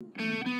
Mm-hmm.